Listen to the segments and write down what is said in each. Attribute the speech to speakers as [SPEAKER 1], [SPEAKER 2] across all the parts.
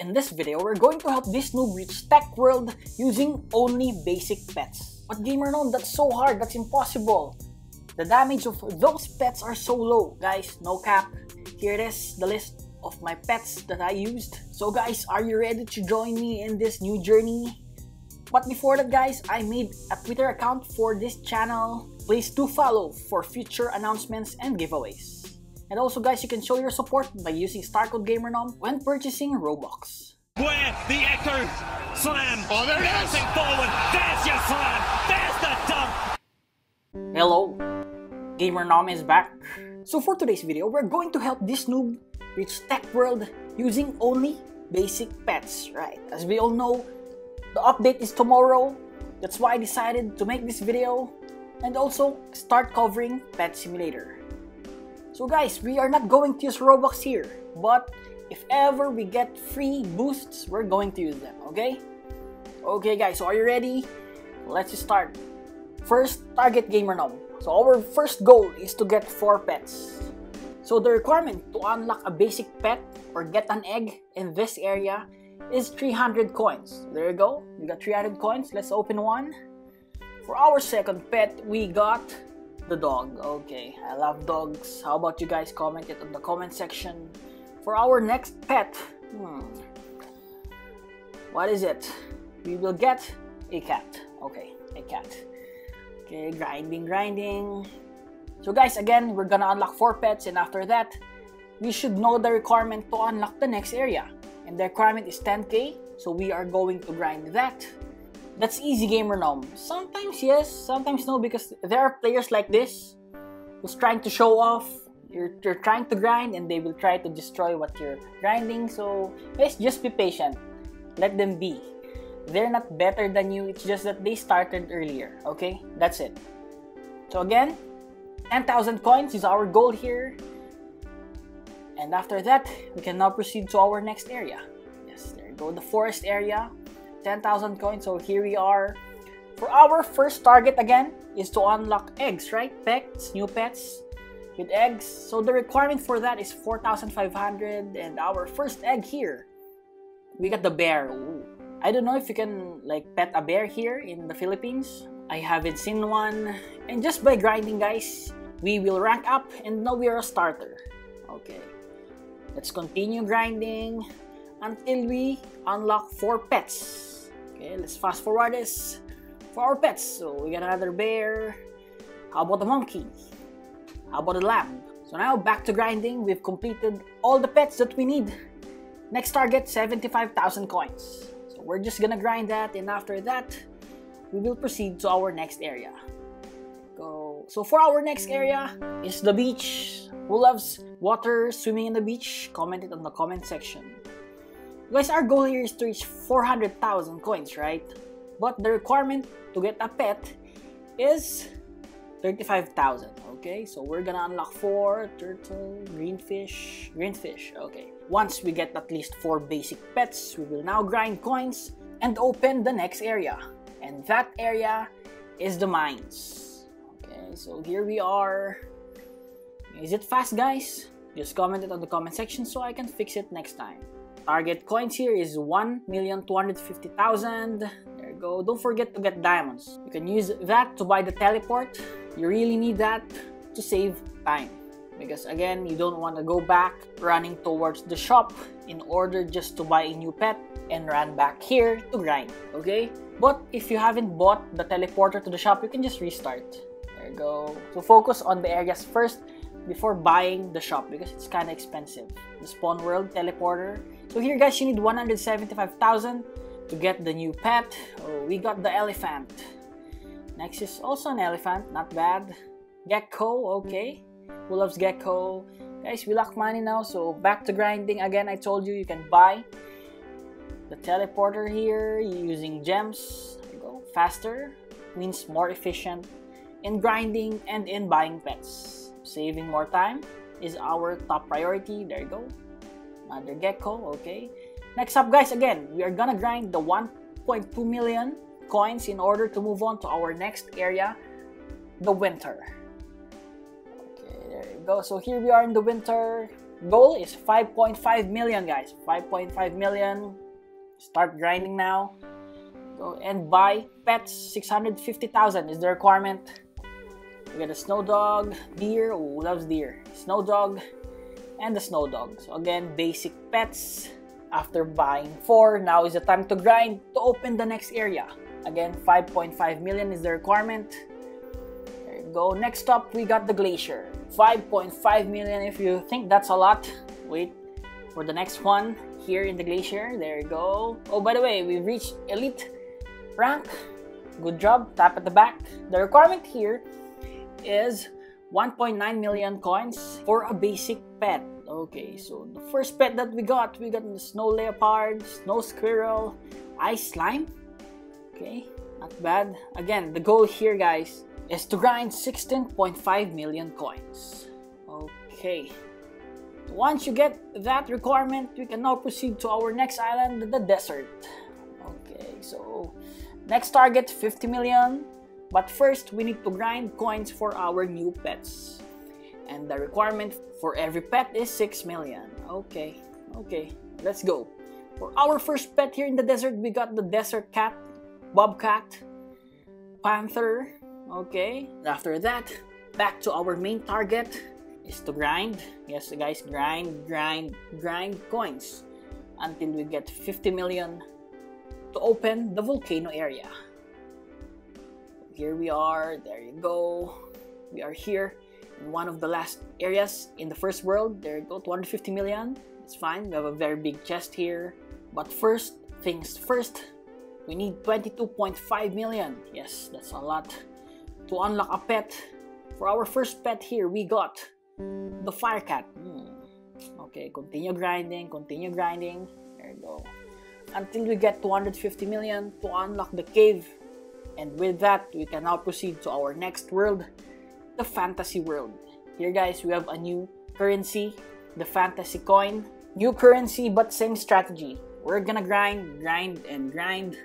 [SPEAKER 1] In this video, we're going to help this noob reach tech world using only basic pets. But GamerNom, that's so hard, that's impossible. The damage of those pets are so low. Guys, no cap. Here it is, the list of my pets that I used. So guys, are you ready to join me in this new journey? But before that guys, I made a Twitter account for this channel. Please do follow for future announcements and giveaways. And also guys, you can show your support by using StarCode GamerNom when purchasing Robux.
[SPEAKER 2] Where the echo slam.
[SPEAKER 3] Oh, there it is.
[SPEAKER 2] Forward. There's your slam. There's the dump.
[SPEAKER 1] Hello, GamerNom is back. So for today's video, we're going to help this noob reach tech world using only basic pets, right? As we all know, the update is tomorrow. That's why I decided to make this video and also start covering Pet Simulator. So guys, we are not going to use Robux here, but if ever we get free boosts, we're going to use them, okay? Okay guys, so are you ready? Let's start. First, target GamerNom. So our first goal is to get 4 pets. So the requirement to unlock a basic pet or get an egg in this area is 300 coins. There you go, we got 300 coins. Let's open one. For our second pet, we got the dog. Okay, I love dogs. How about you guys comment it on the comment section? For our next pet, hmm, what is it? We will get a cat. Okay, a cat. Okay, grinding, grinding. So guys, again, we're gonna unlock 4 pets and after that, we should know the requirement to unlock the next area. And the requirement is 10k, so we are going to grind that. That's easy GamerNom. Sometimes yes, sometimes no, because there are players like this who's trying to show off. You're, you're trying to grind and they will try to destroy what you're grinding. So guys, just be patient. Let them be. They're not better than you. It's just that they started earlier. Okay, that's it. So again, 10,000 coins is our goal here. And after that, we can now proceed to our next area. Yes, there you go, the forest area. 10,000 coins. So here we are. For our first target again is to unlock eggs, right? Pets, new pets with eggs. So the requirement for that is 4,500 and our first egg here. We got the bear. Ooh. I don't know if you can like pet a bear here in the Philippines. I haven't seen one. And just by grinding guys, we will rank up and now we are a starter. Okay. Let's continue grinding until we unlock 4 pets. Okay, let's fast forward this for our pets. So we got another bear. How about the monkey? How about the lamb? So now back to grinding. We've completed all the pets that we need. Next target 75,000 coins. So we're just gonna grind that and after that we will proceed to our next area. Go. So for our next area is the beach. Who loves water, swimming in the beach? Comment it on the comment section. Guys, our goal here is to reach 400,000 coins, right? But the requirement to get a pet is 35,000, okay? So we're gonna unlock 4, turtle, greenfish, greenfish, okay. Once we get at least 4 basic pets, we will now grind coins and open the next area. And that area is the mines. Okay, so here we are. Is it fast, guys? Just comment it on the comment section so I can fix it next time. Target coins here is 1,250,000. There you go. Don't forget to get diamonds. You can use that to buy the teleport. You really need that to save time. Because again, you don't want to go back running towards the shop in order just to buy a new pet and run back here to grind. Okay? But if you haven't bought the teleporter to the shop, you can just restart. There you go. So focus on the areas first before buying the shop because it's kind of expensive. The spawn world teleporter. So here guys, you need 175,000 to get the new pet. Oh, we got the elephant. Next is also an elephant, not bad. Gecko, okay. Who loves gecko? Guys, we lack money now, so back to grinding. Again, I told you you can buy the teleporter here using gems. Go. Faster means more efficient in grinding and in buying pets saving more time is our top priority. There you go. Another gecko, okay. Next up, guys, again, we are gonna grind the 1.2 million coins in order to move on to our next area, the winter. Okay, there you go. So here we are in the winter. goal is 5.5 million, guys. 5.5 million. Start grinding now. Go and buy pets. 650,000 is the requirement. We got a snow dog, deer. Loves deer. Snow dog, and the snow dog. So again, basic pets. After buying four, now is the time to grind to open the next area. Again, 5.5 million is the requirement. There you go. Next up, we got the glacier. 5.5 million. If you think that's a lot, wait for the next one here in the glacier. There you go. Oh, by the way, we've reached elite rank. Good job. Tap at the back. The requirement here is 1.9 million coins for a basic pet. Okay, so the first pet that we got, we got the snow leopard, snow squirrel, ice slime. Okay, not bad. Again, the goal here, guys, is to grind 16.5 million coins. Okay. Once you get that requirement, we can now proceed to our next island, the desert. Okay, so next target 50 million. But first, we need to grind coins for our new pets and the requirement for every pet is 6 million. Okay, okay, let's go. For our first pet here in the desert, we got the desert cat, bobcat, panther. Okay, after that, back to our main target is to grind. Yes, guys, grind, grind, grind coins until we get 50 million to open the volcano area. Here we are, there you go. We are here in one of the last areas in the first world. There you go, 250 million. It's fine. We have a very big chest here. But first things first, we need 22.5 million. Yes, that's a lot. To unlock a pet, for our first pet here, we got the fire cat. Hmm. Okay, continue grinding, continue grinding. There you go. Until we get 250 million to unlock the cave. And with that, we can now proceed to our next world, the fantasy world. Here guys, we have a new currency, the fantasy coin. New currency but same strategy. We're gonna grind, grind, and grind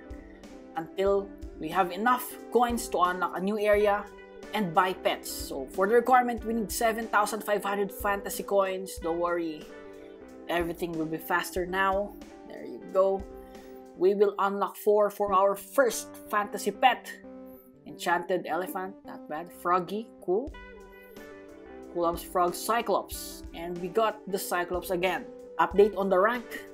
[SPEAKER 1] until we have enough coins to unlock a new area and buy pets. So for the requirement, we need 7,500 fantasy coins. Don't worry, everything will be faster now. There you go. We will unlock 4 for our first fantasy pet. Enchanted Elephant, not bad. Froggy, cool. Coolum's Frog Cyclops. And we got the Cyclops again. Update on the rank.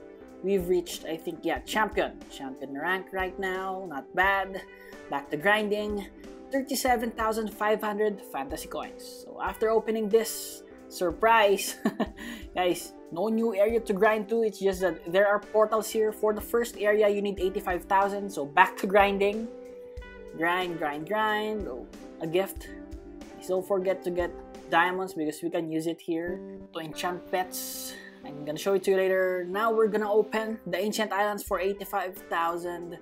[SPEAKER 1] We've reached, I think, yeah, champion. Champion rank right now, not bad. Back to grinding. 37,500 fantasy coins. So after opening this, surprise! Guys, no new area to grind to. It's just that there are portals here. For the first area, you need 85,000. So back to grinding grind, grind, grind. Oh, a gift. don't forget to get diamonds because we can use it here to enchant pets. I'm gonna show it to you later. Now we're gonna open the ancient islands for 85,000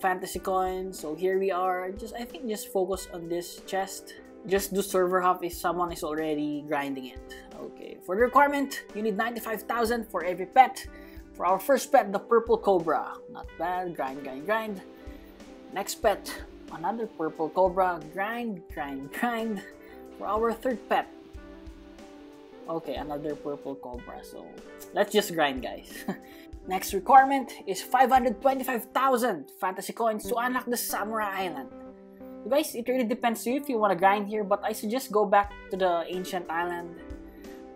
[SPEAKER 1] fantasy coins. So here we are. Just I think just focus on this chest. Just do server hop if someone is already grinding it. Okay. For the requirement, you need 95,000 for every pet. For our first pet, the purple cobra. Not bad. Grind, grind, grind. Next pet, another purple cobra. Grind, grind, grind. For our third pet. Okay, another purple cobra. So, let's just grind, guys. Next requirement is 525,000 fantasy coins to mm-hmm. unlock the Samurai Island. Guys, it really depends you if you want to grind here, but I suggest go back to the ancient island.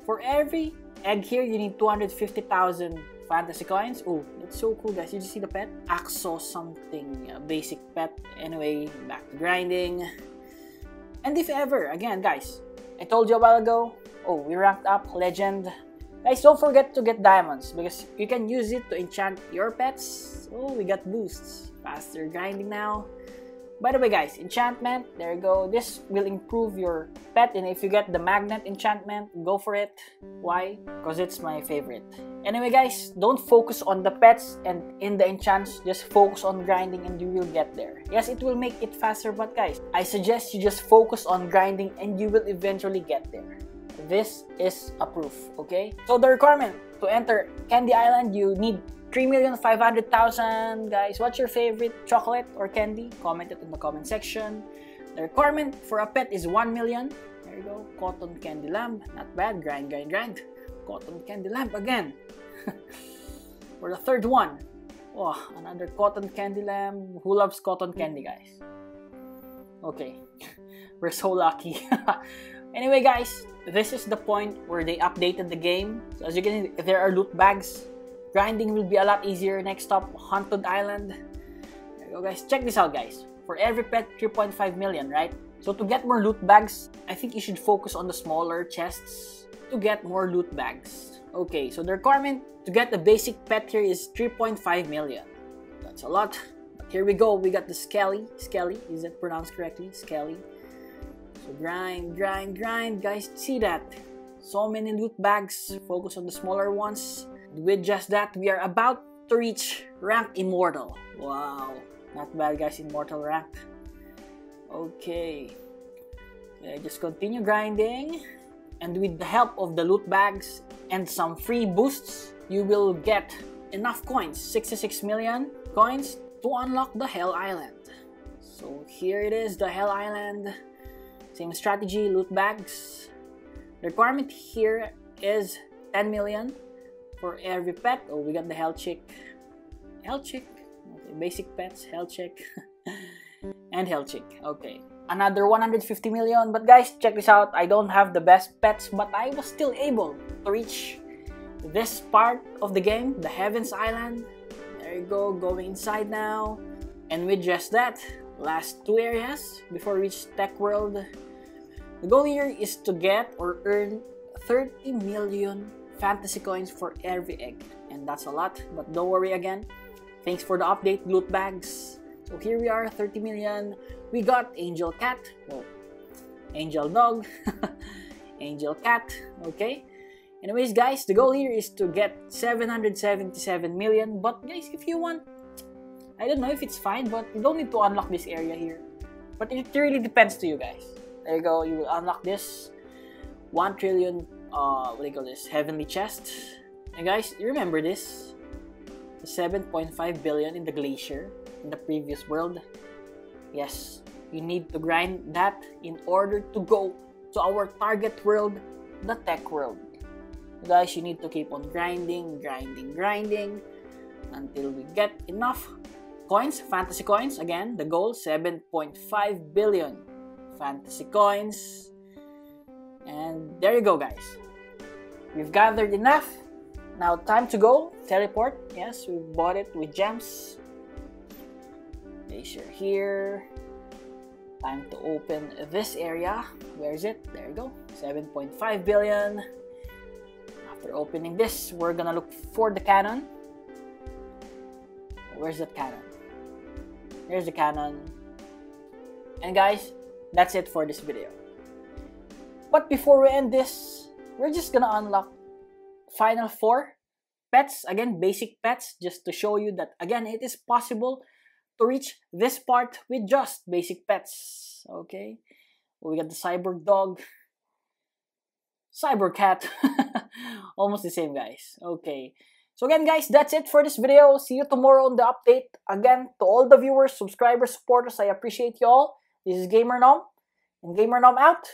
[SPEAKER 1] For every egg here, you need 250,000 fantasy coins. Oh, that's so cool, guys. You see the pet? Axo something, basic pet. Anyway, back to grinding. And if ever, again, guys, I told you a while ago, oh, we ranked up legend. Guys, don't forget to get diamonds because you can use it to enchant your pets. Oh, we got boosts. Faster grinding now. By the way guys, enchantment, there you go. This will improve your pet and if you get the magnet enchantment, go for it. Why? Because it's my favorite. Anyway guys, don't focus on the pets and in the enchants, just focus on grinding and you will get there. Yes, it will make it faster but guys, I suggest you just focus on grinding and you will eventually get there. This is a proof, okay? So the requirement to enter Candy Island, you need 3,500,000 guys. What's your favorite chocolate or candy? Comment it in the comment section. The requirement for a pet is 1 million. There you go. Cotton candy lamb. Not bad. Grind, grind, grind. cotton candy lamb again. For the third one. Oh, another cotton candy lamb. Who loves cotton candy, guys? Okay. We're so lucky. anyway, guys, this is the point where they updated the game. So as you can see, there are loot bags. Grinding will be a lot easier. Next stop, Haunted Island. There you go, guys. Check this out, guys. For every pet, 3.5 million, right? So to get more loot bags, I think you should focus on the smaller chests to get more loot bags. Okay, so the requirement to get the basic pet here is 3.5 million. That's a lot. But here we go. We got the Skelly. Skelly, is it pronounced correctly? Skelly. So grind, grind, grind. Guys, see that? So many loot bags. Focus on the smaller ones. With just that, we are about to reach rank immortal. Wow. Not bad guys, immortal rank. Okay. Just continue grinding. And with the help of the loot bags and some free boosts, you will get enough coins, 66 million coins, to unlock the Hell Island. So here it is, the Hell Island. Same strategy, loot bags. The requirement here is 10 million for every pet. Oh, we got the Hell Chick. Hell Chick. Okay, basic pets, Hell Chick. and Hell Chick. Okay. Another 150 million. But guys, check this out. I don't have the best pets, but I was still able to reach this part of the game, the Heaven's Island. There you go, going inside now. And with just that, last two areas before we reach Tech World. The goal here is to get or earn 30 million fantasy coins for every egg. And that's a lot, but don't worry again. Thanks for the update, loot bags. So here we are, 30 million. We got Angel Cat, well, Angel Dog, Angel Cat, okay? Anyways, guys, the goal here is to get 777 million. But guys, if you want, I don't know if it's fine, but you don't need to unlock this area here. But it really depends to you guys. There you go, you will unlock this 1 trillion, uh, what do you call this, heavenly chest. And guys, you remember this? The 7.5 billion in the glacier in the previous world. Yes, you need to grind that in order to go to our target world, the tech world. Guys, you need to keep on grinding, grinding, grinding until we get enough coins, fantasy coins. Again, the goal 7.5 billion fantasy coins. And there you go, guys. We've gathered enough. Now, time to go. Teleport. Yes, we bought it with gems. Glacier here. Time to open this area. Where is it? There you go. 7.5 billion. After opening this, we're gonna look for the cannon. Where's that cannon? Here's the cannon. And guys, that's it for this video. But before we end this, we're just gonna unlock final four pets. Again, basic pets, just to show you that, again, it is possible to reach this part with just basic pets. Okay? We got the cyborg dog, cyber cat. Almost the same, guys. Okay. So again, guys, that's it for this video. See you tomorrow on the update. Again, to all the viewers, subscribers, supporters, I appreciate you all. This is Gamer Nom, and Gamer Nom out.